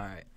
All right.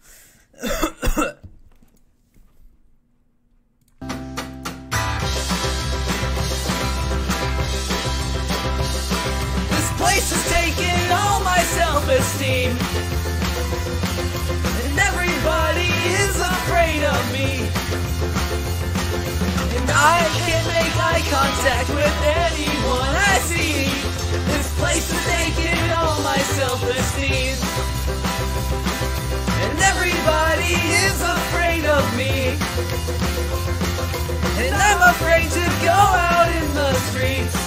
And I'm afraid to go out in the streets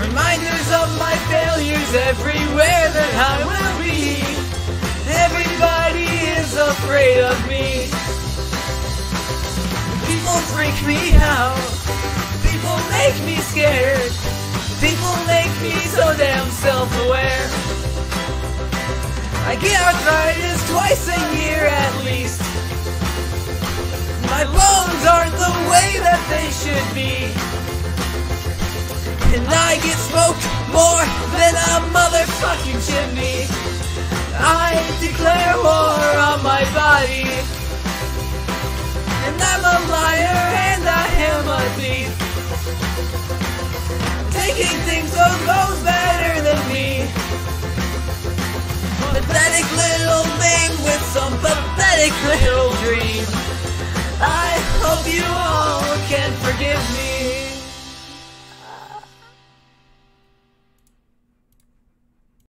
Reminders of my failures everywhere that I will be. Everybody is afraid of me. People freak me out. People make me scared. People make me so damn self-aware. I get arthritis twice a year at least. My way that they should be. And I get smoked more than a motherfucking chimney. I declare war on my body. And I'm a liar and I am a thief. Taking things so goes bad. me.